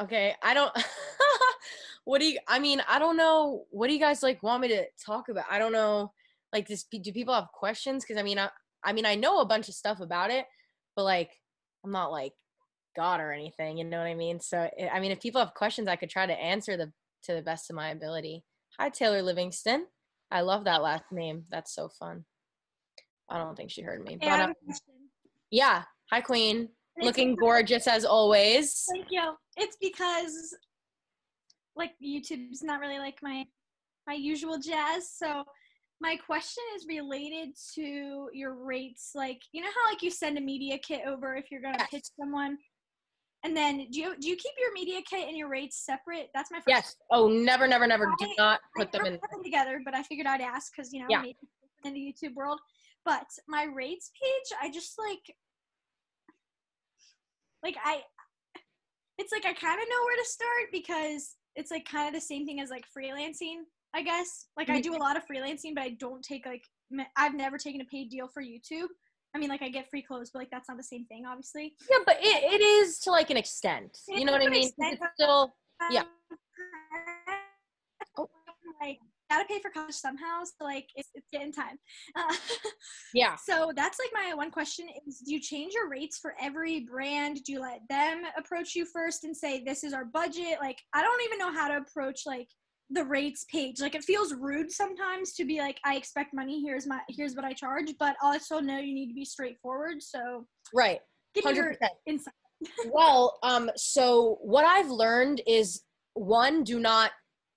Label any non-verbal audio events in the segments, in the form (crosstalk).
okay, I don't. (laughs) what do you? I mean, I don't know. What do you guys like want me to talk about? I don't know. Like, this, do people have questions? Because I mean, I, I mean, I know a bunch of stuff about it, but like, I'm not like God or anything. You know what I mean? So, eh, I mean, if people have questions, I could try to answer the to the best of my ability. Hi, Taylor Livingston. I love that last name. That's so fun. I don't think she heard me. But, um, yeah. Hi, Queen. Looking gorgeous as always. Thank you. It's because like YouTube's not really like my my usual jazz. So my question is related to your rates. Like, you know how like you send a media kit over if you're gonna pitch someone? And then do you do you keep your media kit and your rates separate? That's my first. Yes. Oh, never, never, never. I, do not put them in put them together. But I figured I'd ask because you know yeah. in the YouTube world. But my rates page, I just like like I it's like I kind of know where to start because it's like kind of the same thing as like freelancing, I guess. Like I do a mm-hmm. lot of freelancing, but I don't take like I've never taken a paid deal for YouTube. I mean, like I get free clothes, but like that's not the same thing, obviously. Yeah, but it, it is to like an extent. You know what I mean? Extent, it's still yeah. Oh. Like gotta pay for college somehow so like it's, it's getting time. Uh, (laughs) yeah. so that's like my one question is do you change your rates for every brand? Do you let them approach you first and say this is our budget like i don't even know how to approach like the rates page. Like it feels rude sometimes to be like i expect money here's my here's what i charge but also know you need to be straightforward so right. give 100%. me your insight. (laughs) Well um so what i've learned is one do not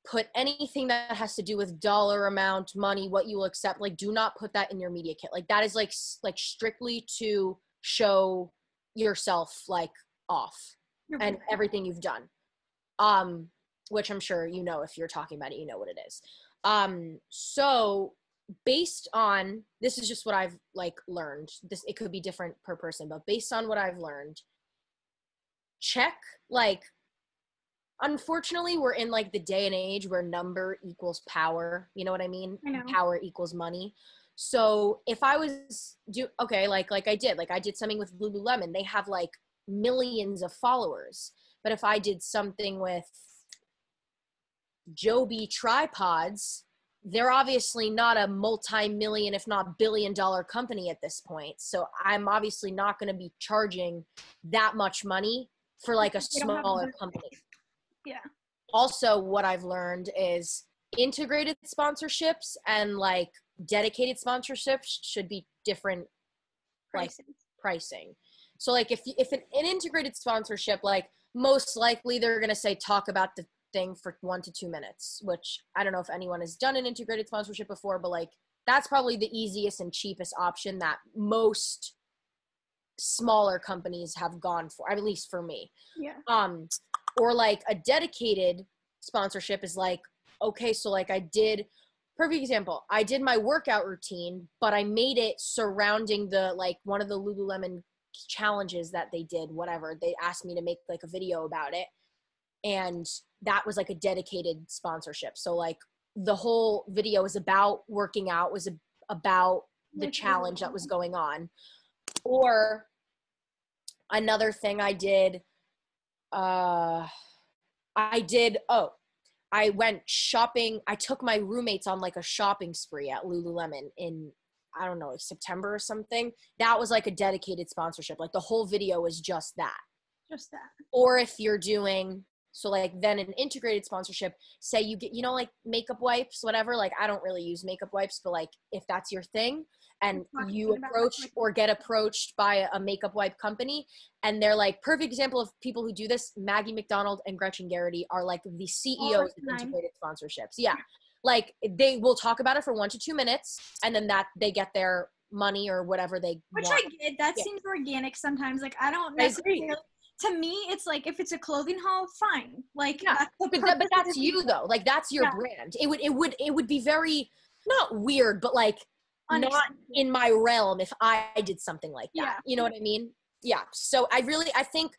put anything that has to do with dollar amount money what you will accept like do not put that in your media kit. Like that is like like strictly to show yourself like off and everything you've done. Um which i'm sure you know if you're talking about it you know what it is. Um so based on this is just what i've like learned. This it could be different per person but based on what i've learned check like unfortunately we're in like the day and age where number equals power you know what i mean? I power equals money. So if i was do okay like like i did like i did something with lululemon they have like millions of followers. But if i did something with joby tripods they're obviously not a multi-million if not billion dollar company at this point. So i'm obviously not going to be charging that much money for like a (laughs) smaller company yeah. Also, what I've learned is integrated sponsorships and like dedicated sponsorships should be different like pricing. So like if if an, an integrated sponsorship like most likely they're going to say talk about the thing for 1 to 2 minutes, which I don't know if anyone has done an integrated sponsorship before, but like that's probably the easiest and cheapest option that most smaller companies have gone for at least for me yeah um or like a dedicated sponsorship is like okay so like i did perfect example i did my workout routine but i made it surrounding the like one of the lululemon challenges that they did whatever they asked me to make like a video about it and that was like a dedicated sponsorship so like the whole video was about working out was about the challenge that was going on or another thing i did uh I did oh I went shopping. I took my roommates on like a shopping spree at Lululemon in I don't know, like September or something. That was like a dedicated sponsorship. Like the whole video was just that. Just that. Or if you're doing so like then an integrated sponsorship, say you get you know like makeup wipes, whatever. Like I don't really use makeup wipes, but like if that's your thing and you approach or get approached by a makeup wipe company and they're like perfect example of people who do this, Maggie MacDonald and Gretchen Geraghty are like the CEOs of integrated sponsorships. Yeah. Like they will talk about it for one to two minutes and then that they get their money or whatever they Which want. I get. That yeah. seems organic sometimes. Like I don't necessarily to me it's like if it's a clothing haul fine like yeah. but, that, but that's you though like that's your yeah. brand it would it would it would be very not weird but like not in my realm if i did something like that. Yeah. you know what i mean? Yeah. So i really i think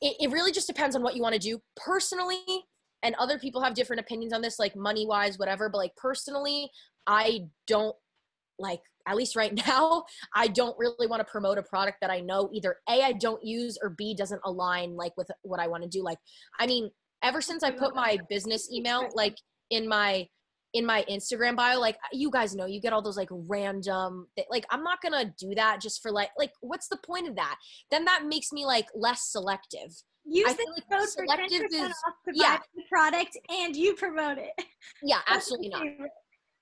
it, it really just depends on what you want to do. Personally and other people have different opinions on this like money wise whatever but like personally i don't like at least right (laughs) now, I don't really want to promote a product that I know either A, I don't use or B, doesn't align like with what I want to do. Like, I mean, ever since I put my business email like in my in my Instagram bio, like you guys know, you get all those like random, like I'm not gonna do that just for like, like what's the point of that? Then that makes me like less selective. Use I the like code for 10% is, off to yeah. buy the product and you promote it. Yeah, (laughs) absolutely not.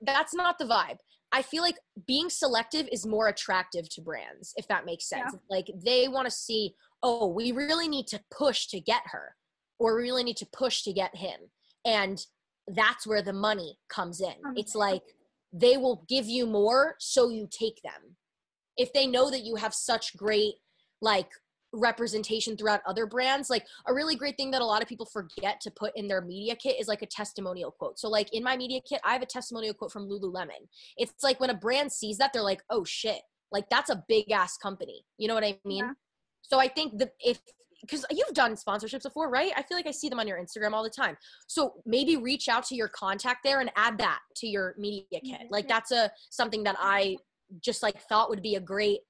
That's not the vibe. I feel like being selective is more attractive to brands, if that makes sense. Yeah. Like they want to see, oh, we really need to push to get her, or we really need to push to get him. And that's where the money comes in. Oh it's like they will give you more so you take them. If they know that you have such great like representation throughout other brands like a really great thing that a lot of people forget to put in their media kit is like a testimonial quote so like in my media kit i have a testimonial quote from lululemon it's like when a brand sees that they're like oh shit like that's a big ass company you know what i mean yeah. so i think that if because you've done sponsorships before right i feel like i see them on your instagram all the time so maybe reach out to your contact there and add that to your media kit like that's a something that i just like thought would be a great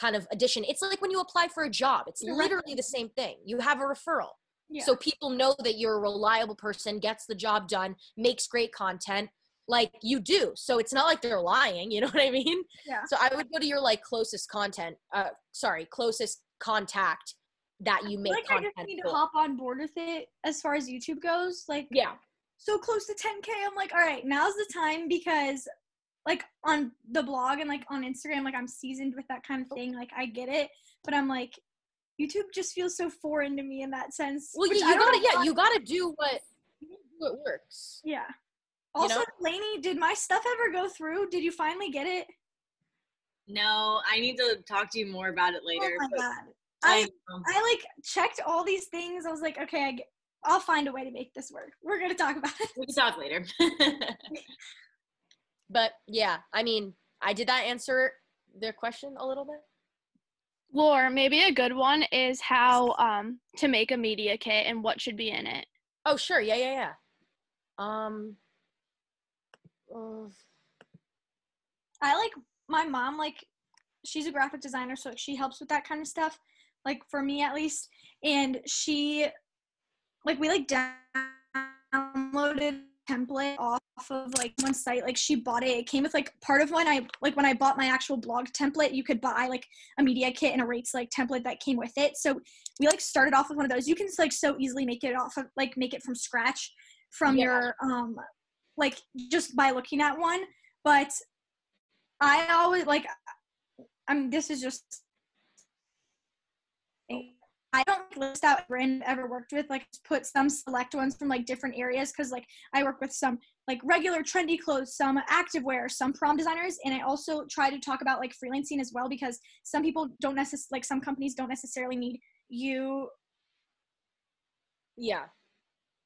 kind of addition. It's like when you apply for a job, it's literally the same thing. You have a referral. Yeah. So people know that you're a reliable person, gets the job done, makes great content like you do. So it's not like they're lying, you (laughs) know what I mean? Yeah. So I would go to your like closest content, uh sorry, closest contact that you make like content. I just need to hop on board with it as far as YouTube goes. Like yeah. So close to 10k. I'm like, all right, now's the time because like on the blog and like on Instagram, like I'm seasoned with that kind of thing. Like I get it, but I'm like, YouTube just feels so foreign to me in that sense. Well, you, you gotta, yeah, you gotta do what what works. Yeah. Also, you know? Lainey, did my stuff ever go through? Did you finally get it? No, I need to talk to you more about it oh later. Oh my god. I, I like checked all these things. I was like, okay, I, I'll find a way to make this work. We're gonna talk about it. We can talk later. (laughs) But yeah, I mean, I did that answer their question a little bit? Lore, maybe a good one is how um to make a media kit and what should be in it. Oh sure, yeah, yeah, yeah. Um uh, I like my mom like she's a graphic designer so she helps with that kind of stuff like for me at least and she like we like downloaded template off of like one site like she bought it. It came with like part of when i like when i bought my actual blog template you could buy like a media kit and a rates like template that came with it. So we like started off with one of those. You can like so easily make it off of like make it from scratch from yeah. your um like just by looking at one. But i always like i mean this is just I don't list out brand I've ever worked with. Like put some select ones from like different areas because like I work with some like regular trendy clothes, some activewear, some prom designers, and I also try to talk about like freelancing as well because some people don't necessarily like some companies don't necessarily need you. Yeah,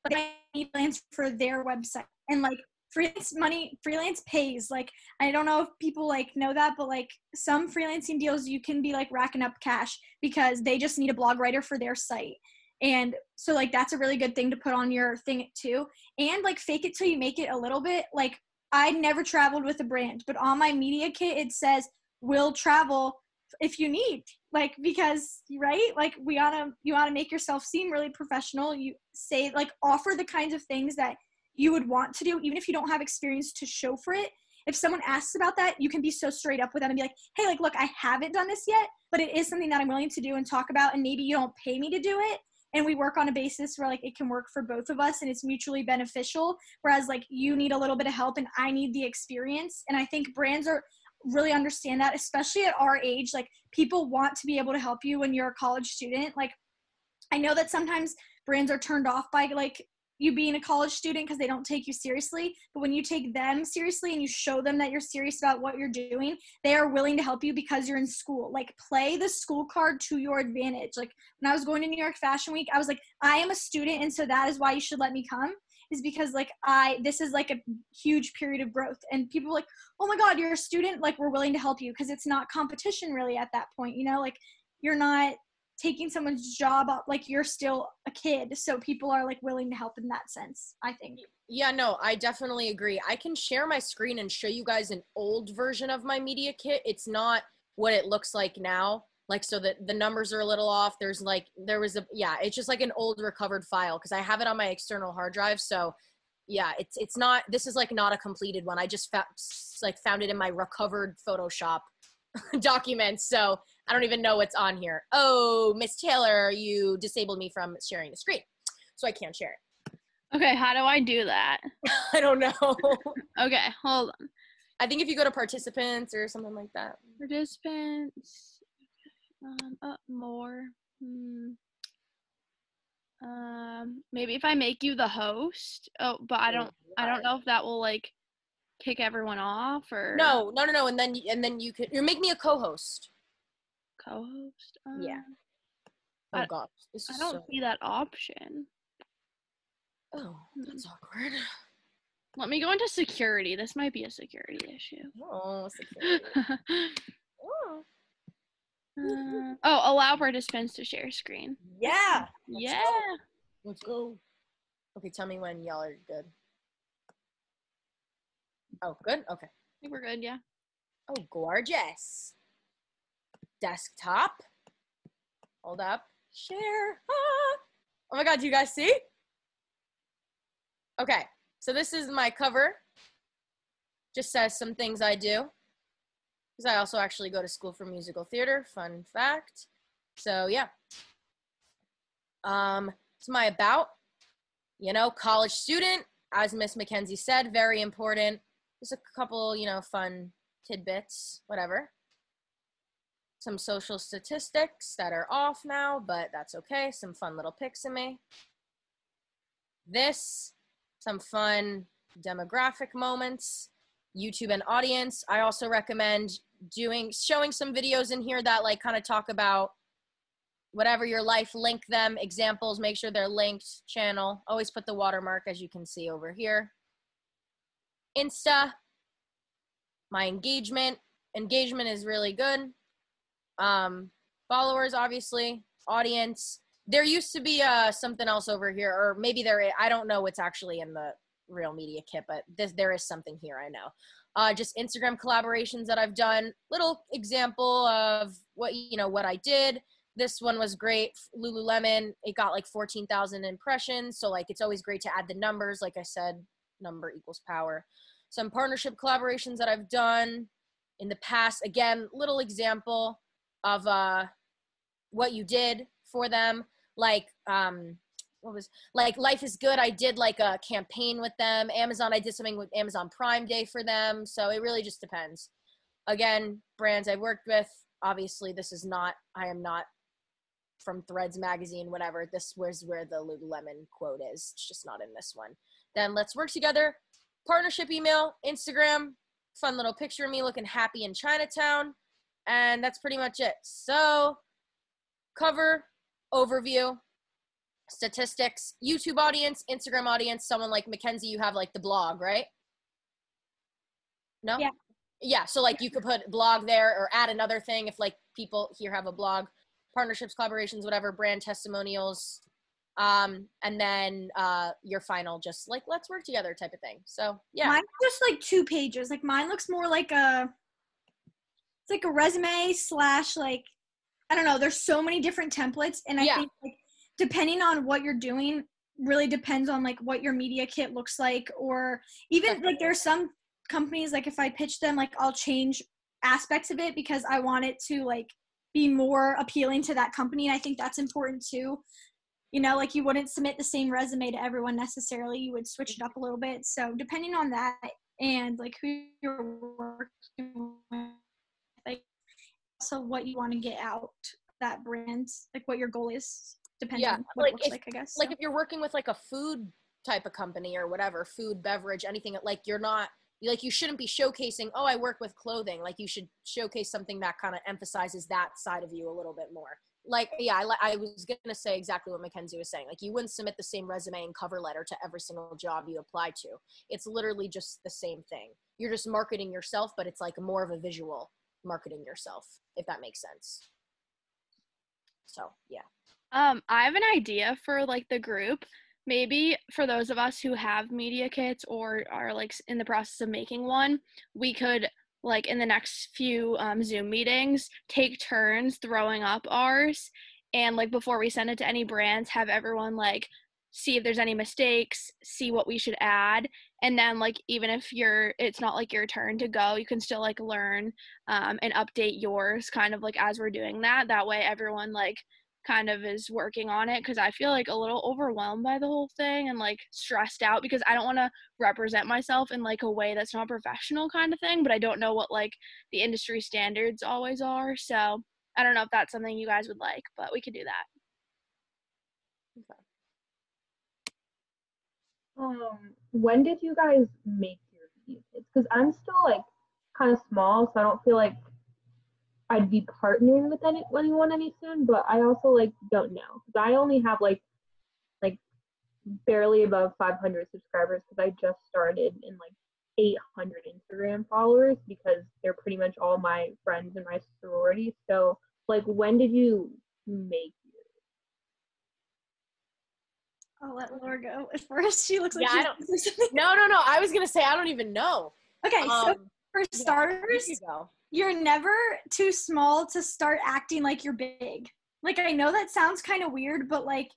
but they need freelance for their website and like freelance money freelance pays like i don't know if people like know that but like some freelancing deals you can be like racking up cash because they just need a blog writer for their site. And so like that's a really good thing to put on your thing too. And like fake it till you make it a little bit. Like i never traveled with a brand but on my media kit it says will travel if you need like because right? Like we ought to you ought to make yourself seem really professional. You say like offer the kinds of things that you would want to do, even if you don't have experience to show for it. If someone asks about that, you can be so straight up with them and be like, hey, like, look, I haven't done this yet, but it is something that I'm willing to do and talk about. And maybe you don't pay me to do it. And we work on a basis where like it can work for both of us and it's mutually beneficial. Whereas like you need a little bit of help and I need the experience. And I think brands are really understand that, especially at our age. Like people want to be able to help you when you're a college student. Like I know that sometimes brands are turned off by like you being a college student because they don't take you seriously. But when you take them seriously and you show them that you're serious about what you're doing, they are willing to help you because you're in school. Like play the school card to your advantage. Like when I was going to New York Fashion Week, I was like, I am a student, and so that is why you should let me come. Is because like I this is like a huge period of growth, and people like, oh my god, you're a student. Like we're willing to help you because it's not competition really at that point. You know, like you're not taking someone's job up like you're still a kid so people are like willing to help in that sense i think Yeah, no, I definitely agree. I can share my screen and show you guys an old version of my media kit. It's not what it looks like now. Like so that the numbers are a little off. There's like there was a yeah, it's just like an old recovered file because I have it on my external hard drive. So yeah, it's it's not this is like not a completed one. I just found like found it in my recovered Photoshop (laughs) documents. So I don't even know what's on here. Oh, Miss Taylor, you disabled me from sharing the screen. So I can't share it. Okay, how do I do that? (laughs) I don't know. (laughs) Okay, hold on. I think if you go to participants or something like that. Participants. Um, up more. Hmm. Um, maybe if I make you the host. Oh, but I don't. I don't know if that will like kick everyone off or No, no, no, no. And then and then you could you make me a co-host. co-host. Yeah. Um, Oh I- gosh, this I don't so. see that option. Oh, that's awkward. Let me go into security. This might be a security issue. (laughs) Oh, security. (laughs) oh. Uh, oh, allow participants to share screen. Yeah. yeah. Let's go. Okay, tell me when y'all are good. Oh, good. Okay. I think we're good. Yeah. Oh, gorgeous. Desktop. Hold up. Share. Ah. Oh my God, do you guys see? Okay, so this is my cover. Just says some things I do. Because I also actually go to school for musical theater. Fun fact. So yeah. Um, it's my about. You know, college student, as Miss McKenzie said, very important. Just a couple, you know, fun tidbits, whatever. Some social statistics that are off now, but that's okay. Some fun little pics of me. This, some fun demographic moments, YouTube and audience. I also recommend doing showing some videos in here that like kind of talk about whatever your life, link them, examples, make sure they're linked, channel. Always put the watermark as you can see over here. Insta, my engagement. Engagement is really good. Um, followers, obviously, audience. There used to be uh, something else over here, or maybe there. i- I don't know what's actually in the real media kit, but this, there is something here. I know. Uh, just Instagram collaborations that I've done. Little example of what you know what I did. This one was great. Lululemon. It got like fourteen thousand impressions. So like it's always great to add the numbers. Like I said, number equals power. Some partnership collaborations that I've done in the past. Again, little example of uh, what you did for them. Like um, what was like life is good. I did like a campaign with them. Amazon. I did something with Amazon Prime Day for them. So it really just depends. Again, brands I've worked with. Obviously, this is not. I am not from Threads magazine, whatever. This was where the Lululemon quote is. It's just not in this one. Then let's work together. Partnership email, Instagram, fun little picture of me looking happy in Chinatown. And that's pretty much it. So, cover, overview, statistics, YouTube audience, Instagram audience, someone like Mackenzie, you have like the blog, right? No? Yeah. Yeah, so like you could put blog there or add another thing if like people here have a blog, partnerships, collaborations, whatever, brand testimonials, um, and then uh your final just like let's work together type of thing. So yeah. Mine's just like two pages. Like mine looks more like a it's like a resume slash like I don't know. There's so many different templates, and I Yeah. think like depending on what you're doing, really depends on like what your media kit looks like, or even Definitely. like there's some companies like if I pitch them, like I'll change aspects of it because I want it to like be more appealing to that company, and I think that's important too. You know, like you wouldn't submit the same resume to everyone necessarily. You would switch it up a little bit. So depending on that and like who you're working with, like also what you want to get out that brand, like what your goal is, depending Yeah, on what like it looks if- like, I guess. like so. if you're working with like a food type of company or whatever food beverage anything like you're not like you shouldn't be showcasing oh i work with clothing like you should showcase something that kind of emphasizes that side of you a little bit more like yeah I, I was gonna say exactly what mackenzie was saying like you wouldn't submit the same resume and cover letter to every single job you apply to it's literally just the same thing you're just marketing yourself but it's like more of a visual marketing yourself if that makes sense So yeah. Um, I have an idea for like the group. Maybe for those of us who have media kits or are like in the process of making one, we could like in the next few um, Zoom meetings take turns throwing up ours, and like before we send it to any brands, have everyone like see if there's any mistakes, see what we should add, and then like even if you're it's not like your turn to go, you can still like learn um, and update yours kind of like as we're doing that. That way, everyone like kind of is working on it because I feel like a little overwhelmed by the whole thing and like stressed out because I don't want to represent myself in like a way that's not professional kind of thing, but I don't know what like the industry standards always are. So I don't know if that's something you guys would like, but we could do that. Um, when did you guys make your kits? Because I'm still like kind of small, so I don't feel like I'd be partnering with any, anyone any soon. But I also like don't know because I only have like like barely above 500 subscribers because I just started in like 800 Instagram followers because they're pretty much all my friends in my sorority. So like, when did you make? I'll let Laura go at first. She looks like Yeah, I don't- gonna say something. No, no, no. I was gonna say I don't even know. Okay, so Um, for yeah, starters, you go. You're never too small to start acting like you're big. Like I know that sounds kind of weird, but like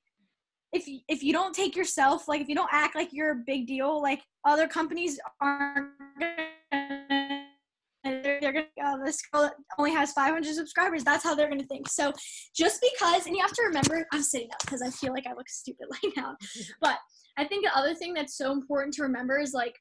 if if you don't take yourself like if you don't act like you're a big deal, like other companies aren't gonna they're, they're gonna oh, this girl only has 500 subscribers. That's how they're gonna think. So just because, and you have to remember, I'm sitting up because I feel like I look stupid (laughs) right now. But I think the other thing that's so important to remember is like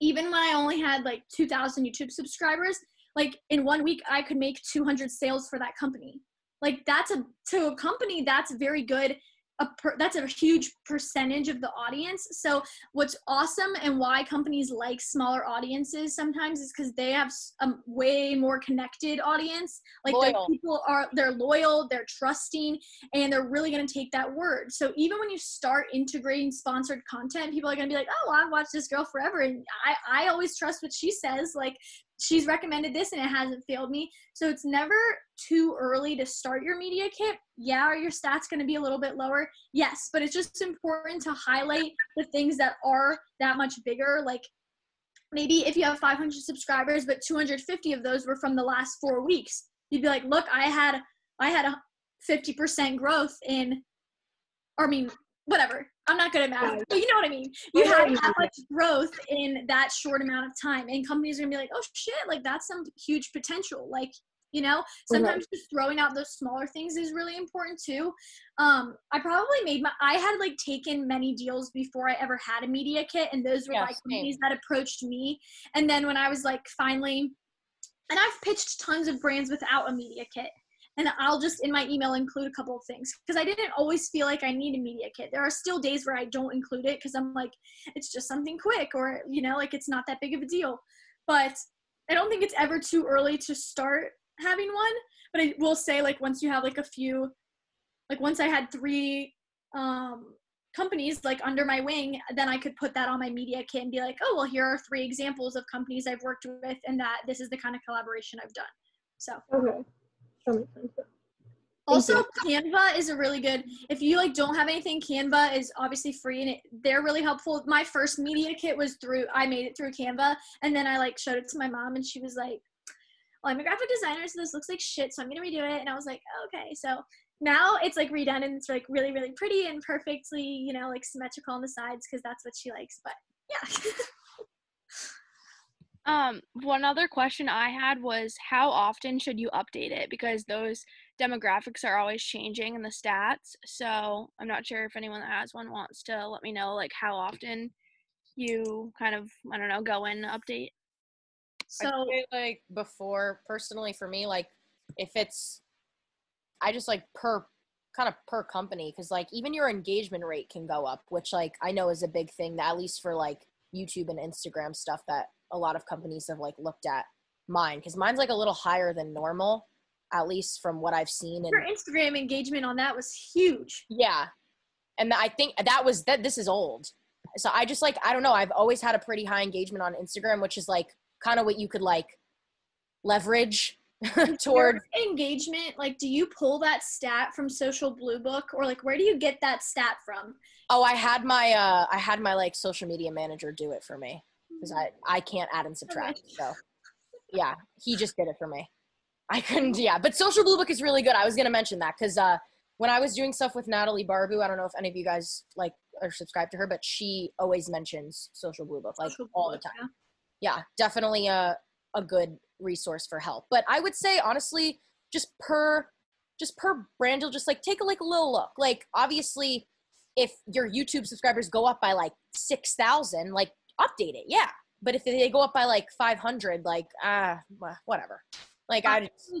even when I only had like 2,000 YouTube subscribers, like in one week I could make 200 sales for that company. Like that's a to a company that's very good. A per, that's a huge percentage of the audience. So what's awesome and why companies like smaller audiences sometimes is because they have a way more connected audience. Like people are they're loyal, they're trusting, and they're really going to take that word. So even when you start integrating sponsored content, people are going to be like, "Oh, I've watched this girl forever, and I I always trust what she says. Like she's recommended this, and it hasn't failed me." So it's never too early to start your media kit. Yeah, are your stats going to be a little bit lower? Yes, but it's just important to highlight the things that are that much bigger. Like maybe if you have 500 subscribers, but 250 of those were from the last four weeks, you'd be like, "Look, I had I had a 50% growth in, or I mean, whatever. I'm not good at math, Right. but you know what I mean. You have that much growth in that short amount of time, and companies are gonna be like, "Oh shit, like that's some huge potential." Like, you know, sometimes just throwing out those smaller things is really important too. Um, I probably made my. I had like taken many deals before I ever had a media kit, and those were Yeah, like same. companies that approached me. And then when I was like finally, and I've pitched tons of brands without a media kit and I'll just in my email include a couple of things because I didn't always feel like I need a media kit. There are still days where I don't include it because I'm like, it's just something quick or you know, like it's not that big of a deal. But I don't think it's ever too early to start having one. But I will say like once you have like a few, like once I had three um, companies like under my wing, then I could put that on my media kit and be like, oh well, here are three examples of companies I've worked with, and that this is the kind of collaboration I've done. So Okay, that makes sense. Also canva is a really good if you like don't have anything canva is obviously free and it, they're really helpful. My first media kit was through i made it through canva and then i like showed it to my mom and she was like well i'm a graphic designer so this looks like shit so i'm gonna redo it. And i was like okay. So now it's like redone and it's like really really pretty and perfectly you know like symmetrical on the sides because that's what she likes but yeah (laughs) Um, one other question I had was how often should you update it? Because those demographics are always changing in the stats. So I'm not sure if anyone that has one wants to let me know like how often you kind of I don't know go in and update. so I'd like before personally for me like if it's i just like per kind of per company because like even your engagement rate can go up which like i know is a big thing that at least for like youtube and instagram stuff that a lot of companies have like looked at mine because mine's like a little higher than normal at least from what i've seen and your instagram engagement on that was huge. Yeah. And i think that was that this is old. So i just like i don't know i've always had a pretty high engagement on instagram which is like kind of what you could like leverage (laughs) toward Your engagement, like, do you pull that stat from Social Blue Book, or like, where do you get that stat from? oh i had my uh i had my like social media manager do it for me because i i can't add and subtract so yeah he just did it for me. I couldn't yeah but social blue book is really good. I was gonna mention that because uh when i was doing stuff with natalie barbu i don't know if any of you guys like are subscribed to her but she always mentions social blue book like Blue all the time. yeah. yeah definitely a a good resource for help but i would say honestly just per just per brand you'll just like take a like a little look like obviously if your youtube subscribers go up by like 6000 like update it yeah but if they go up by like 500 like ah well, whatever like i just,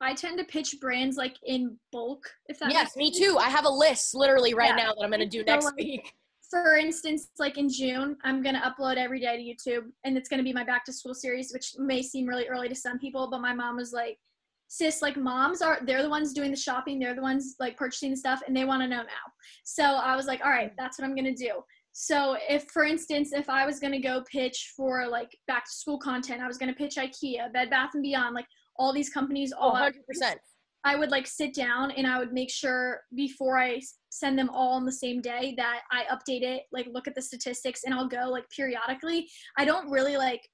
I tend to pitch brands like in bulk. If that yes me sense. too i have a list literally right Yeah. now that i'm gonna do So, next like, week For instance, like in June, I'm gonna upload every day to YouTube, and it's gonna be my back to school series, which may seem really early to some people, but my mom was like, "Sis, like moms are they're the ones doing the shopping, they're the ones like purchasing the stuff, and they want to know now." So I was like, "All right, that's what I'm gonna do." So if, for instance, if I was gonna go pitch for like back to school content, I was gonna pitch IKEA, Bed Bath and Beyond, like all these companies all at 100% I would like sit down and I would make sure before I send them all on the same day that I update it, like look at the statistics and I'll go like periodically. I don't really like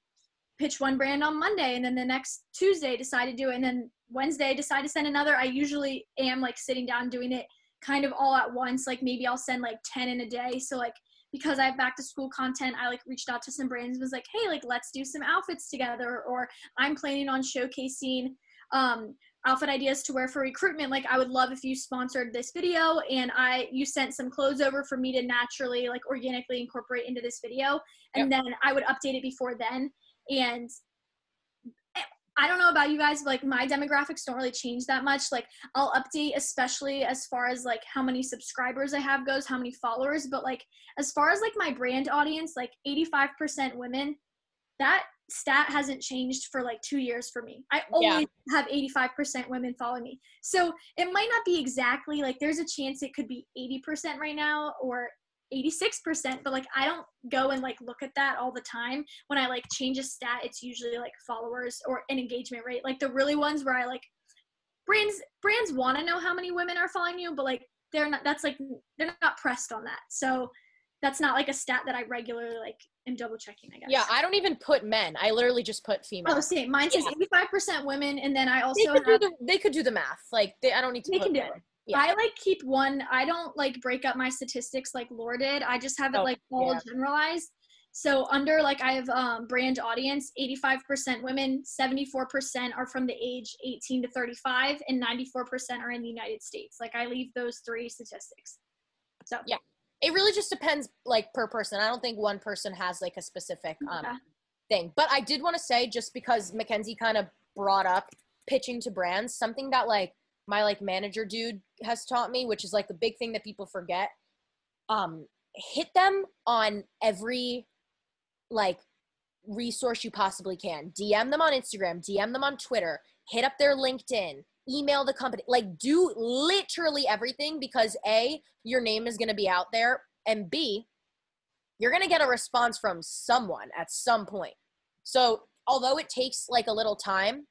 pitch one brand on Monday and then the next Tuesday decide to do it and then Wednesday decide to send another. I usually am like sitting down doing it kind of all at once. Like maybe I'll send like 10 in a day. So like because I have back to school content, I like reached out to some brands and was like, hey, like let's do some outfits together or I'm planning on showcasing um outfit ideas to wear for recruitment. Like i would love if you sponsored this video and i you sent some clothes over for me to naturally like organically incorporate into this video. And then i would update it before then. And eh, i don't know about you guys but like my demographics don't really change that much. Like i'll update especially as far as like how many subscribers i have goes how many followers. But like as far as like my brand audience like 85% women that stat hasn't changed for like two years for me. I Yeah. always have 85% women follow me. So it might not be exactly like there's a chance it could be 80% right now or 86%, but like I don't go and like look at that all the time. When I like change a stat, it's usually like followers or an engagement rate. Like the really ones where I like brands brands want to know how many women are following you, but like they're not that's like they're not pressed on that. So that's not like a stat that I regularly like am double checking, I guess. yeah i don't even put men i literally just put female Oh, same. Mine says eighty-five percent women, and then I they also could, do the, they could do the math like they, i don't need to They can do it. yeah. I like keep one. I don't like break up my statistics like Laura did. I just have it Oh, like all yeah. generalized. So under like I have um, brand audience, eighty-five percent women, seventy-four percent are from the age eighteen to thirty-five, and ninety-four percent are in the United States. Like I leave those three statistics. So Yeah. It really just depends like per person. I don't think one person has like a specific um Yeah. thing. But i did want to say just because mackenzie kind of brought up pitching to brands something that like my like manager dude has taught me which is like the big thing that people forget um hit them on every like resource you possibly can. Dm them on instagram dm them on twitter hit up their linkedin email the company like do literally everything because a your name is going to be out there and b you're going to get a response from someone at some point. So although it takes like a little time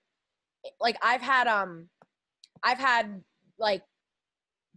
like i've had um i've had like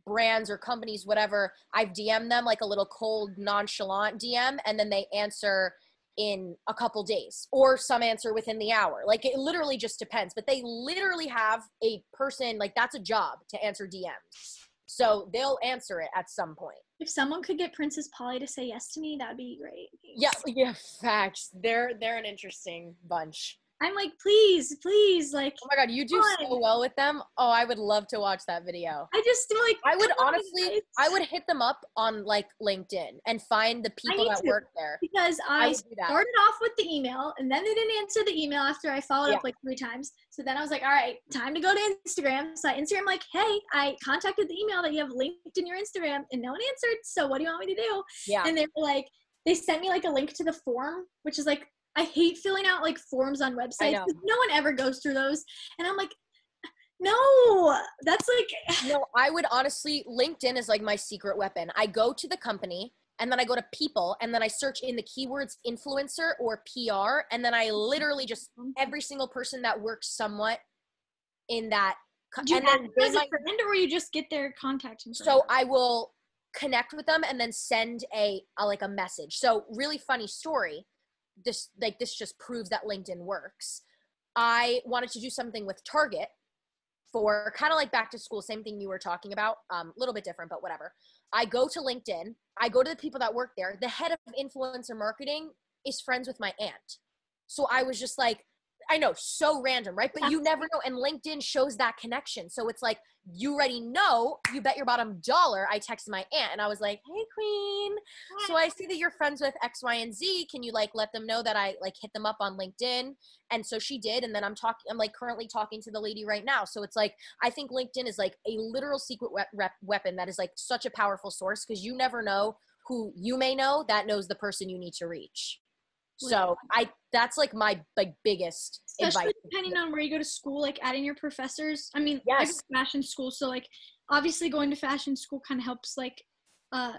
brands or companies whatever i've dm them like a little cold nonchalant dm and then they answer in a couple days or some answer within the hour. Like it literally just depends but they literally have a person like that's a job to answer dms so they'll answer it at some point. If someone could get Princess Polly to say yes to me, that'd be great. yeah (laughs) yeah facts. They're they're an interesting bunch I'm like, please, please, like oh my god you do so well with them oh i would love to watch that video I just like i would on, honestly i would hit them up on like linkedin and find the people that to. work there because i I started off with the email and then they didn't answer the email after I followed Yeah. up like three times. So then I was like, all right, time to go to Instagram. So I Instagram like, hey, I contacted the email that you have linked in your Instagram and no one answered. So what do you want me to do? yeah And they were like, they sent me like a link to the form, which is like, I hate filling out like forms on websites. No one ever goes through those. And I'm like, no, that's like, no, I would honestly, LinkedIn is like my secret weapon. I go to the company and then I go to people and then I search in the keywords influencer or PR. And then I literally just, mm-hmm. every single person that works somewhat in that Do you and then as a might- friend, or you just get their contact info? so I will connect with them and then send a, a like a message. So really funny story. This like this just proves that LinkedIn works. I wanted to do something with Target for kind of like back to school, same thing you were talking about, a um, little bit different, but whatever. I go to LinkedIn, I go to the people that work there. The head of influencer marketing is friends with my aunt. So I was just like, I know, so random, right? But you never know. And LinkedIn shows that connection. So it's like, you already know, you bet your bottom dollar. I texted my aunt and I was like, hey, queen. So I see that you're friends with X, Y, and Z. Can you like let them know that I like hit them up on LinkedIn? And so she did. And then I'm talking, I'm like currently talking to the lady right now. So it's like, I think LinkedIn is like a literal secret we- rep- weapon that is like such a powerful source because you never know who you may know that knows the person you need to reach. So I that's like my like biggest especially advice. depending on where you go to school, like adding your professors. I mean, I go Yes. to fashion school, so like obviously going to fashion school kind of helps like uh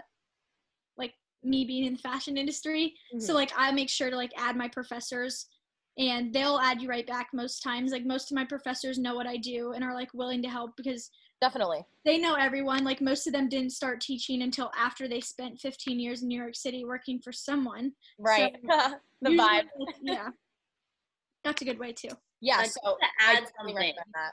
like me being in the fashion industry. So Mhm. like I make sure to like add my professors and they'll add you right back most times. Like most of my professors know what I do and are like willing to help because Definitely. they know everyone. Like most of them didn't start teaching until after they spent 15 years in New York City working for someone. Right. (laughs) the Usually, vibe. yeah. That's a good way too. Yeah. So to add definitely something. recommend that.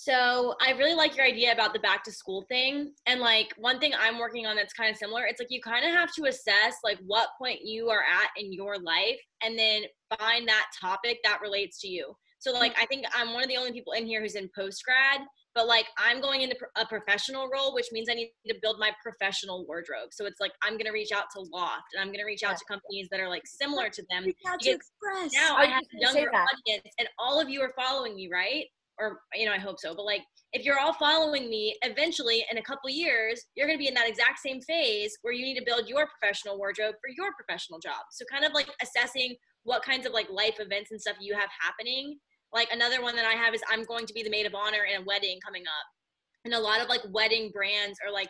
So I really like your idea about the back to school thing. And like one thing I'm working on that's kind of similar, it's like you kind of have to assess like what point you are at in your life and then find that topic that relates to you. So like I think I'm one of the only people in here who's in post grad, but like I'm going into a professional role, which means I need to build my professional wardrobe. So it's like I'm going to reach out to Loft and I'm going to reach out to companies that are like similar to them to Express. now I have a younger audience, and all of you are following me, right? Or you know, I hope so. But like, if you're all following me, eventually in a couple years, you're going to be in that exact same phase where you need to build your professional wardrobe for your professional job. So kind of like assessing what kinds of like life events and stuff you have happening. Like another one that I have is I'm going to be the maid of honor in a wedding coming up, and a lot of like wedding brands are like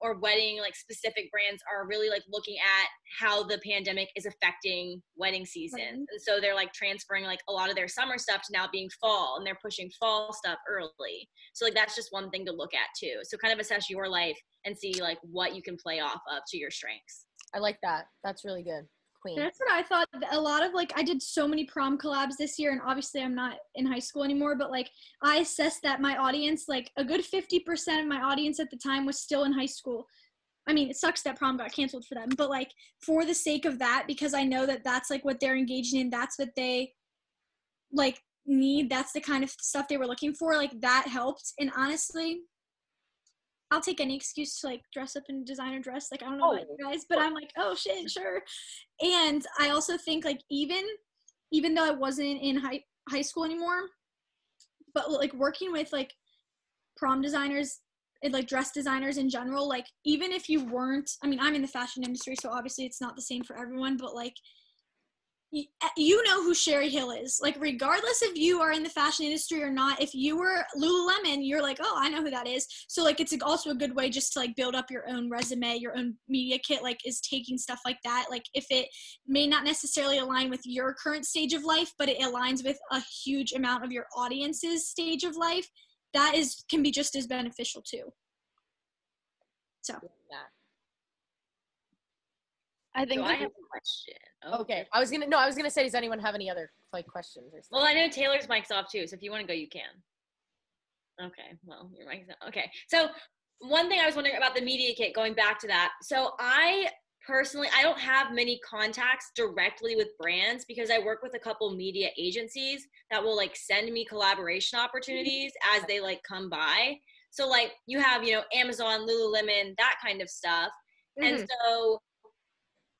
or wedding like specific brands are really like looking at how the pandemic is affecting wedding season Right. and so they're like transferring like a lot of their summer stuff to now being fall and they're pushing fall stuff early so like that's just one thing to look at too so kind of assess your life and see like what you can play off of to your strengths I like that. That's really good. Queen. That's what I thought. A lot of like I did so many prom collabs this year, and obviously I'm not in high school anymore. But like I assessed that my audience, like a good 50% of my audience at the time, was still in high school. I mean, it sucks that prom got canceled for them, but like for the sake of that, because I know that that's like what they're engaging in, that's what they like need. That's the kind of stuff they were looking for. Like that helped. And honestly, I'll take any excuse to like dress up in designer dress. Like I don't know about Oh, you guys, but I'm like, oh shit, sure. And I also think like even even though I wasn't in high high school anymore, but like working with like prom designers and like dress designers in general, like even if you weren't, I mean, I'm in the fashion industry, so obviously it's not the same for everyone, but like Eh, you know who Sherri Hill is. Like, regardless if you are in the fashion industry or not, if you were Lululemon, you're like, oh, I know who that is. So, like, it's also a good way just to like build up your own resume, your own media kit. Like, is taking stuff like that. Like, if it may not necessarily align with your current stage of life, but it aligns with a huge amount of your audience's stage of life, that is can be just as beneficial too. So, Yeah. I think so i have a question Oh, Okay. I was gonna no, I was gonna say, does anyone have any other like questions or Well. I know Taylor's mic's off too, so if you want to go, you can. Okay, well, your mic's not. Okay, so one thing I was wondering about the media kit, going back to that. So I personally, I don't have many contacts directly with brands because I work with a couple media agencies that will like send me collaboration opportunities (laughs) as they like come by. So like you have, you know, Amazon, Lululemon, that kind of stuff. And Mhm. so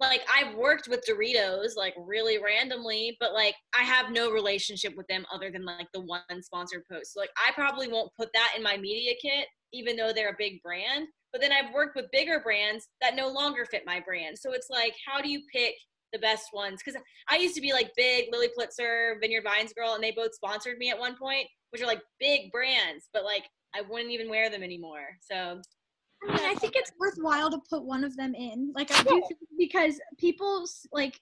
like I've worked with Doritos like really randomly, but like I have no relationship with them other than like the one sponsored post. So like I probably won't put that in my media kit, even though they're a big brand. But then I've worked with bigger brands that no longer fit my brand. So it's like, how do you pick the best ones? Because I used to be like big Lilly Pulitzer, Vineyard Vines girl, and they both sponsored me at one point, which are like big brands, but like I wouldn't even wear them anymore. So I mean, I think it's worthwhile to put one of them in. Like I do because people like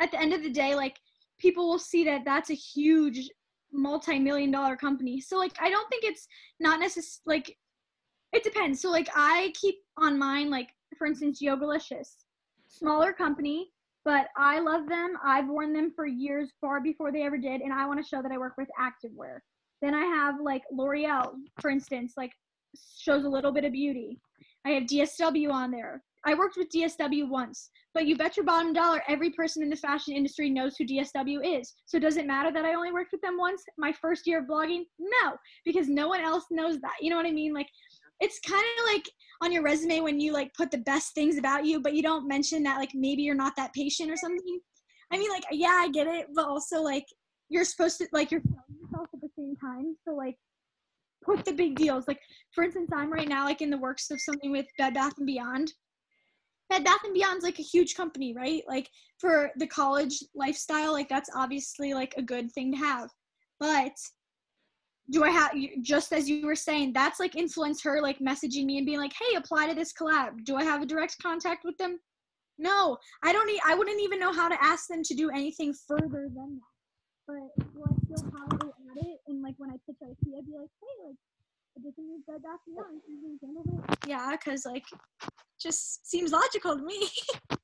at the end of the day, like people will see that that's a huge multi-million dollar company. So like I don't think it's not necessary like it depends. So like I keep on mine like for instance Yogalicious. Smaller company, but I love them. I've worn them for years far before they ever did and I want to show that I work with activewear. Then I have like L'Oreal, for instance, like shows a little bit of beauty. I have DSW on there. I worked with DSW once, but you bet your bottom dollar every person in the fashion industry knows who DSW is. So does it matter that I only worked with them once my first year of blogging? No, because no one else knows that. You know what I mean? Like it's kind of like on your resume when you like put the best things about you, but you don't mention that like maybe you're not that patient or something. I mean, like yeah, I get it, but also like you're supposed to like you're selling yourself at the same time. So like put the big deals. Like for instance, I'm right now like in the works of something with Bed Bath and Beyond. Bed Bath and Beyond's like a huge company, right? Like for the college lifestyle, like that's obviously like a good thing to have. But do I have just as you were saying, that's like influencer like messaging me and being like, "Hey, apply to this collab." Do I have a direct contact with them? No, I don't. Need, I wouldn't even know how to ask them to do anything further than that. But do I probably add it? And like when I pitch IT, I'd be like, "Hey, like I just need Bed Bath and Beyond. Can you? Yeah, because like just seems logical to me. (laughs)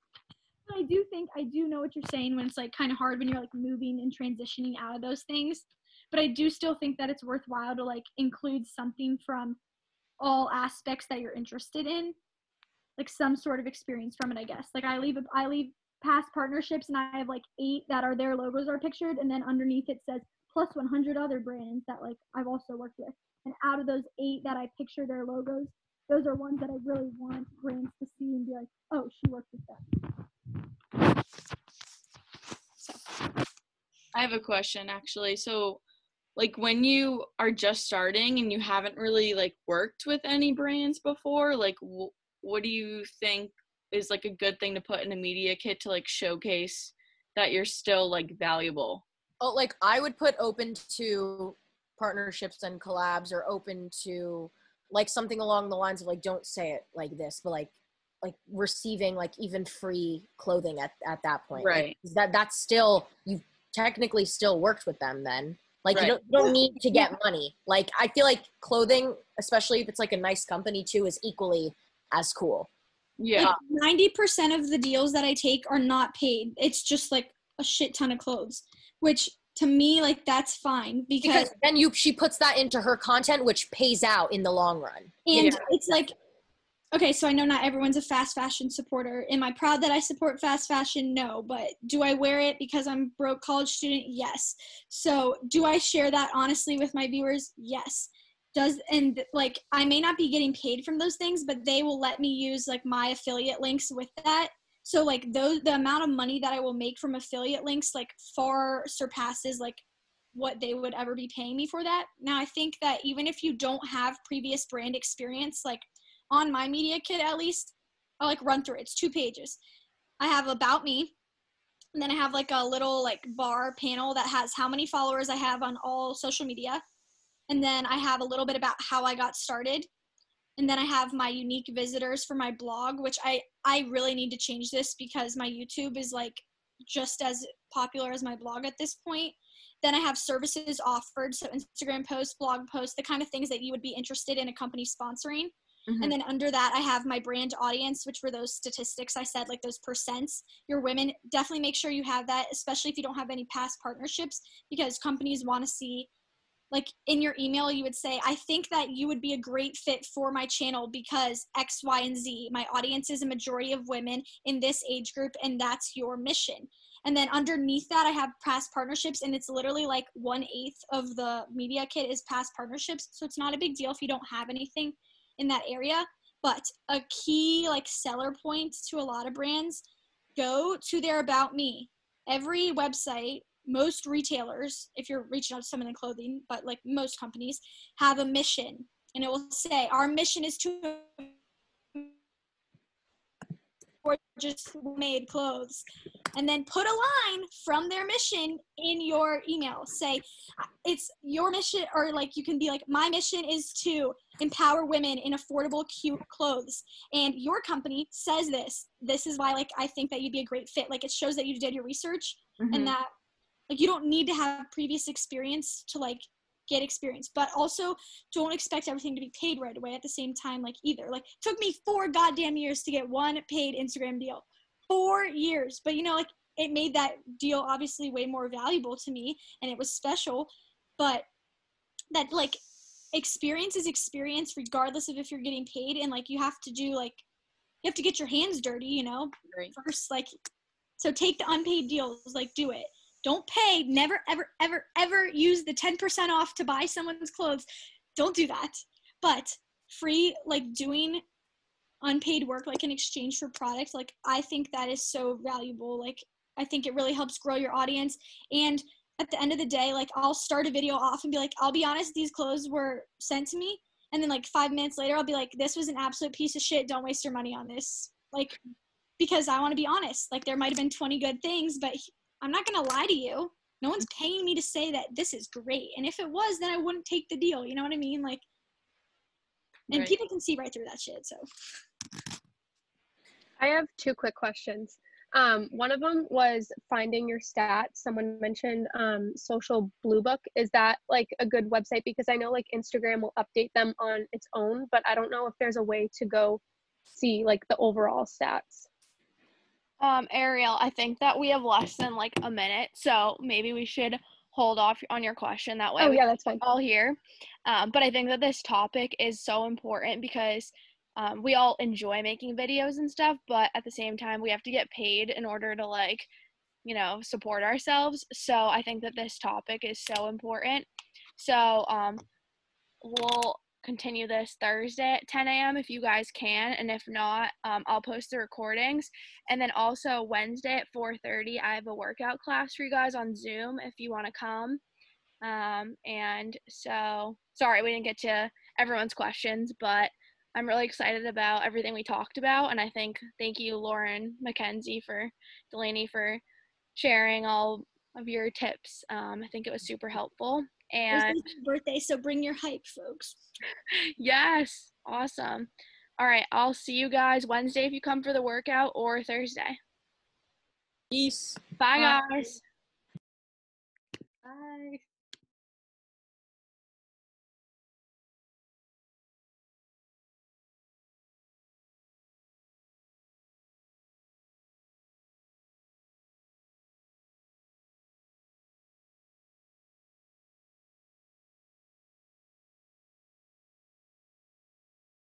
I do think I do know what you're saying when it's like kind of hard when you're like moving and transitioning out of those things but I do still think that it's worthwhile to like include something from all aspects that you're interested in, like some sort of experience from it. I guess like I leave I leave past partnerships and I have like eight that are their logos are pictured, and then underneath it says plus 100 other brands that like I've also worked with. And out of those eight that I picture their logos, those are ones that I really want brands to see and be like, oh, she worked with them. I have a question actually. So like when you are just starting and you haven't really like worked with any brands before like wh- what do you think is like a good thing to put in a media kit to like showcase that you're still like valuable oh like i would put open to partnerships and collabs or open to like something along the lines of like don't say it like this but like like receiving like even free clothing at, at that point right like, that that's still you've technically still worked with them then like right. you, don't, you don't need to get money. Like I feel like clothing, especially if it's like a nice company too, is equally as cool. Yeah. Ninety percent of the deals that I take are not paid. It's just like a shit ton of clothes, which to me like that's fine because, because then you she puts that into her content, which pays out in the long run. And yeah. it's like okay, so I know not everyone's a fast fashion supporter. Am I proud that I support fast fashion? No. But do I wear it because I'm broke college student? Yes. So do I share that honestly with my viewers? Yes. Does and like I may not be getting paid from those things, but they will let me use like my affiliate links with that. So like those the amount of money that I will make from affiliate links like far surpasses like what they would ever be paying me for that. Now I think that even if you don't have previous brand experience, like on my media kit at least, I like run through it. It's two pages. I have about me, and then I have like a little like bar panel that has how many followers I have on all social media. And then I have a little bit about how I got started. And then I have my unique visitors for my blog, which I I really need to change this because my YouTube is like just as popular as my blog at this point. Then I have services offered, so Instagram posts, blog posts, the kind of things that you would be interested in a company sponsoring. Mm-hmm. And then under that, I have my brand audience, which were those statistics I said, like those percents. Your women, definitely make sure you have that, especially if you don't have any past partnerships, because companies want to see, like in your email, you would say, I think that you would be a great fit for my channel because X, Y, and Z. My audience is a majority of women in this age group, and that's your mission. And then underneath that, I have past partnerships, and it's literally like one eighth of the media kit is past partnerships. So it's not a big deal if you don't have anything in that area. But a key like seller point to a lot of brands go to their about me. Every website, most retailers, if you're reaching out to someone in clothing, but like most companies, have a mission. And it will say, Our mission is to just made clothes and then put a line from their mission in your email say it's your mission or like you can be like my mission is to empower women in affordable cute clothes and your company says this this is why like i think that you'd be a great fit like it shows that you did your research mm-hmm. and that Like you don't need to have previous experience to like get experience, but also don't expect everything to be paid right away at the same time. Like either like it took me four goddamn years to get one paid Instagram deal, four years. But you know like it made that deal obviously way more valuable to me and it was special. But that like experience is experience regardless of if you're getting paid and like you have to do like you have to get your hands dirty you know Right. first like so take the unpaid deals like do it don't pay. Never ever ever ever use the 10% off to buy someone's clothes. Don't do that. But free like doing unpaid work like in exchange for products like i think that is so valuable. Like i think it really helps grow your audience. And at the end of the day like i'll start a video off and be like i'll be honest these clothes were sent to me. And then like five minutes later i'll be like this was an absolute piece of shit. Don't waste your money on this. Like because i want to be honest like there might have been 20 good things but i'm not going to lie to you no one's paying me to say that this is great and if it was then i wouldn't take the deal you know what i mean like and Right. people can see right through that shit so I have two quick questions. Um, one of them was finding your stats. Someone mentioned um, Social Blue Book. Is that like a good website? Because I know like Instagram will update them on its own, but I don't know if there's a way to go see like the overall stats. Um, Ariel, I think that we have less than like a minute, so maybe we should hold off on your question. That way, Oh yeah, that's fine. all here. Um, but I think that this topic is so important because um, we all enjoy making videos and stuff, but at the same time, we have to get paid in order to like, you know, support ourselves. So I think that this topic is so important. So um, we'll continue this Thursday at 10 a.m. if you guys can, and if not, um, I'll post the recordings. And then also Wednesday at 4:30, I have a workout class for you guys on Zoom if you want to come. Um, and so, sorry we didn't get to everyone's questions, but I'm really excited about everything we talked about. And I think thank you, Lauren McKenzie, for Delaney for sharing all of your tips. Um, I think it was super helpful. And Thursday's birthday so bring your hype folks (laughs) yes, awesome. All right, I'll see you guys Wednesday if you come for the workout or Thursday. Peace. Bye, Bye. guys. Bye.